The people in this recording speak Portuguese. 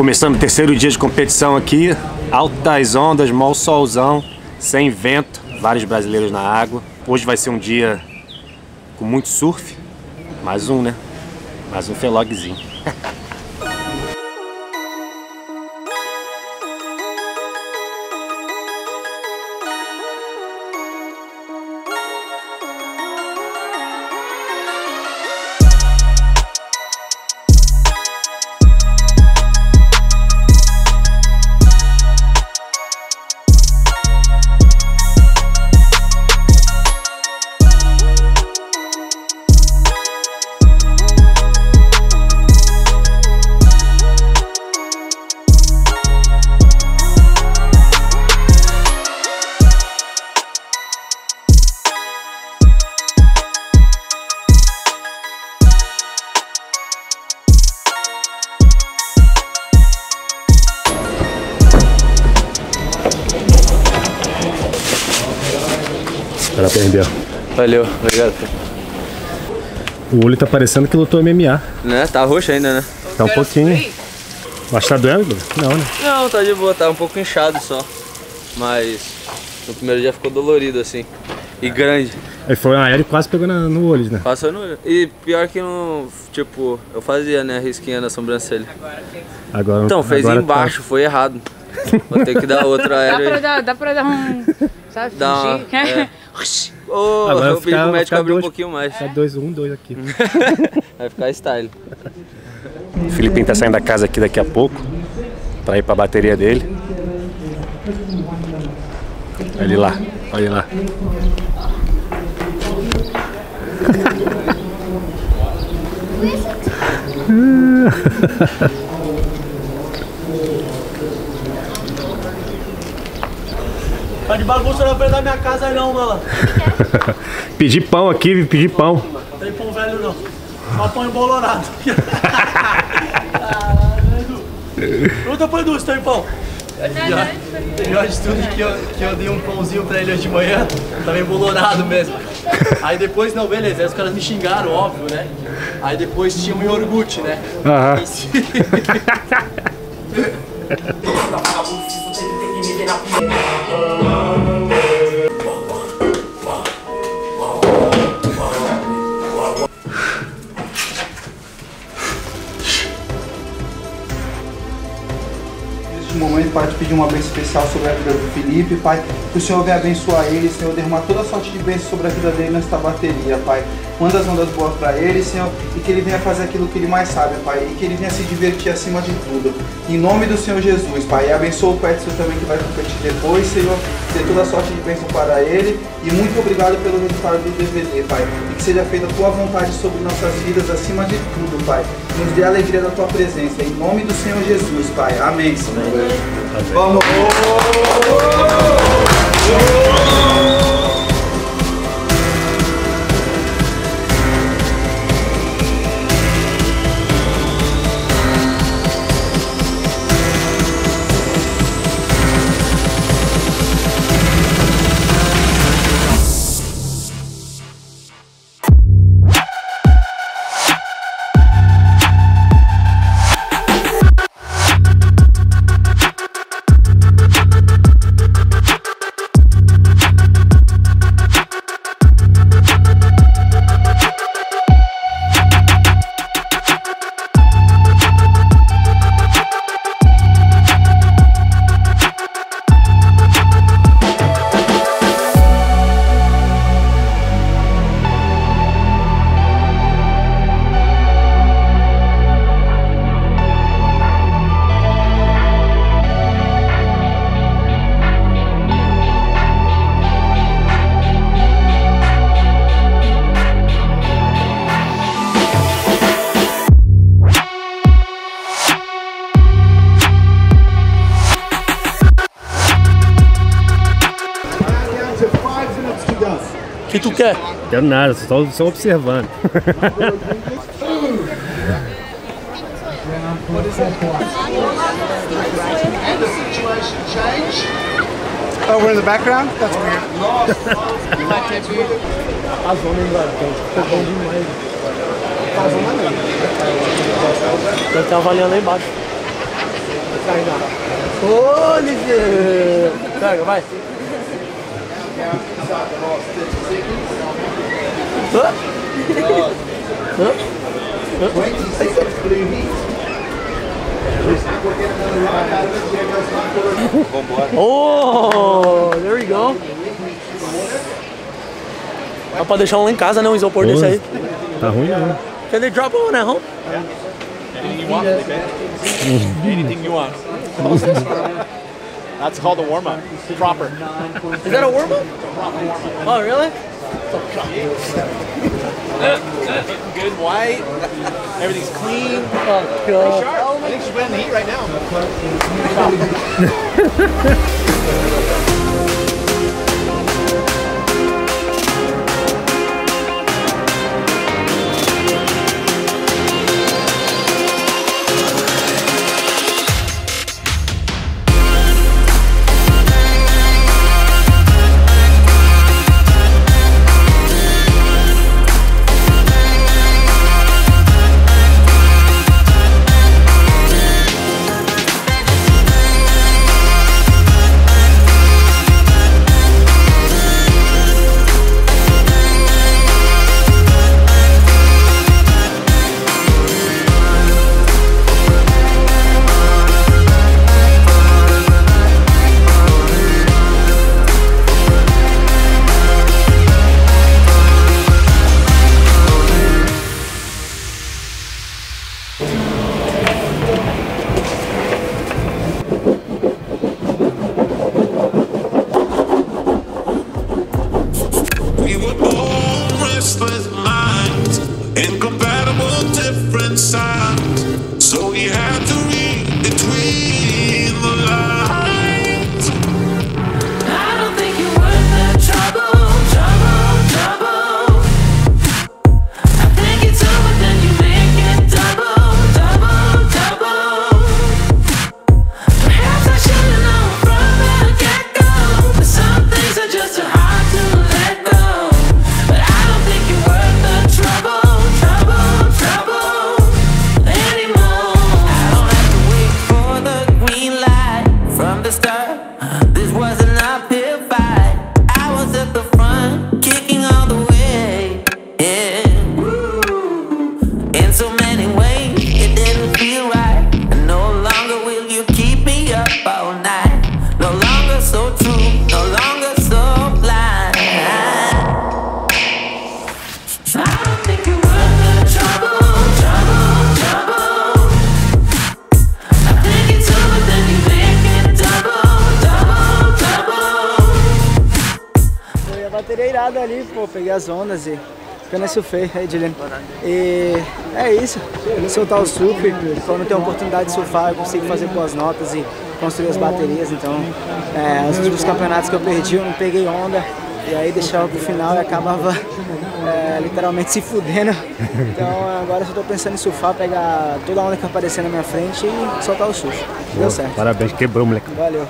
Começando o terceiro dia de competição aqui, altas ondas, mau solzão, sem vento, vários brasileiros na água. Hoje vai ser um dia com muito surf, mais um, né? Mais um felogzinho. Ela perdeu. Valeu, obrigado. O olho tá parecendo que lutou MMA. Né? Tá roxo ainda, né? Tá um pouquinho. Mas tá doendo? Não, né? Não, tá de boa, tá um pouco inchado só. Mas no primeiro dia ficou dolorido assim. E grande. Aí foi um aéreo e quase pegou na- no olho, né? Passou no olho. E pior que não. Tipo, eu fazia, né? Risquinha na sobrancelha. Agora, Então, fez agora tá- embaixo, foi errado. Vou ter que dar outro Dá aéreo pra dar, dá pra dar um. Sabe, Dá uma- fingir? é. Ô, Agora eu pedi pro vai médico abrir um pouquinho mais. Tá dois, um, dois aqui. Vai ficar style. O Filipinho tá saindo da casa aqui daqui a pouco pra ir pra bateria dele. Olha ele lá, olha ele lá. Tá de bagunça na frente da minha casa aí não, mano. Pedi pão aqui, pedi pão. Não tem pão velho não. Só pão embolorado. Pergunta pro Edu se tem pão. Pior de tudo que eu, que eu dei um pãozinho pra ele hoje de manhã, tava embolorado mesmo. Aí depois, não, beleza, aí os caras me xingaram, óbvio, né? Aí depois tinha um iogurte, né? Aham. Momento, Pai, te pedir uma bênção especial sobre a vida do Felipe, Pai. Que o Senhor venha abençoar ele, Senhor, derramar toda a sorte de bênção sobre a vida dele nesta bateria, Pai. Manda as ondas boas para ele, Senhor, e que ele venha fazer aquilo que ele mais sabe, Pai. E que ele venha se divertir acima de tudo. Em nome do Senhor Jesus, Pai. E abençoa o Petson também que vai competir depois, Senhor. Dê toda sorte de bênção para ele. E muito obrigado pelo resultado do DVD, Pai. E que seja feita a tua vontade sobre nossas vidas acima de tudo, Pai. Nos dê a alegria da tua presença. Em nome do Senhor Jesus, Pai. Amém, Senhor. Vamos! Quer? Quero nada, só, só observando. Oh, we're in the background? That's weird. Deve ter uma valinha lá embaixo. Ô, Olivier! Pega, vai. Hã? Hã? Oh, there we go. Dá pra deixar um lá em casa, né? Um isopor desse aí. Tá ruim não. Can they drop one at home? Anything you want. That's called a warm up. Proper. Is that a warm up? Oh, really? Good white. Everything's clean. Oh, God. Sharp. I think she's putting the heat right now. different signs. So we had to double. A bateria é irada ali, pô, peguei as ondas e apenas surfei, aí Dilene. E é isso, soltar o surf, quando tem a oportunidade de surfar eu consigo fazer boas notas e construir as baterias, então é, os últimos campeonatos que eu perdi eu não peguei onda e aí deixava pro final e acabava é, literalmente se fudendo. Então agora eu só tô pensando em surfar, pegar toda a onda que aparecer na minha frente e soltar o surf. Deu certo. Parabéns, quebrou, moleque. Valeu.